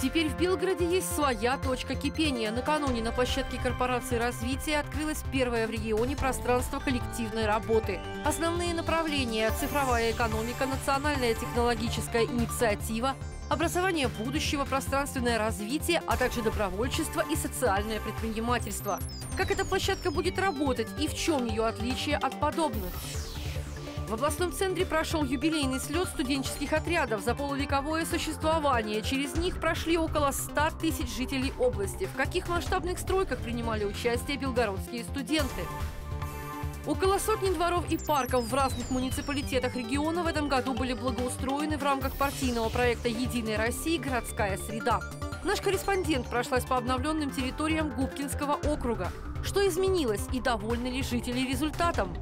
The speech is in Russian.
Теперь в Белгороде есть своя точка кипения. Накануне на площадке корпорации развития открылось первое в регионе пространство коллективной работы. Основные направления – цифровая экономика, национальная технологическая инициатива, образование будущего, пространственное развитие, а также добровольчество и социальное предпринимательство. Как эта площадка будет работать и в чем ее отличие от подобных? В областном центре прошел юбилейный слет студенческих отрядов за полувековое существование. Через них прошли около 100 тысяч жителей области. В каких масштабных стройках принимали участие белгородские студенты? Около сотни дворов и парков в разных муниципалитетах региона в этом году были благоустроены в рамках партийного проекта «Единой России. Городская среда». Наш корреспондент прошлась по обновленным территориям Губкинского округа. Что изменилось и довольны ли жители результатом?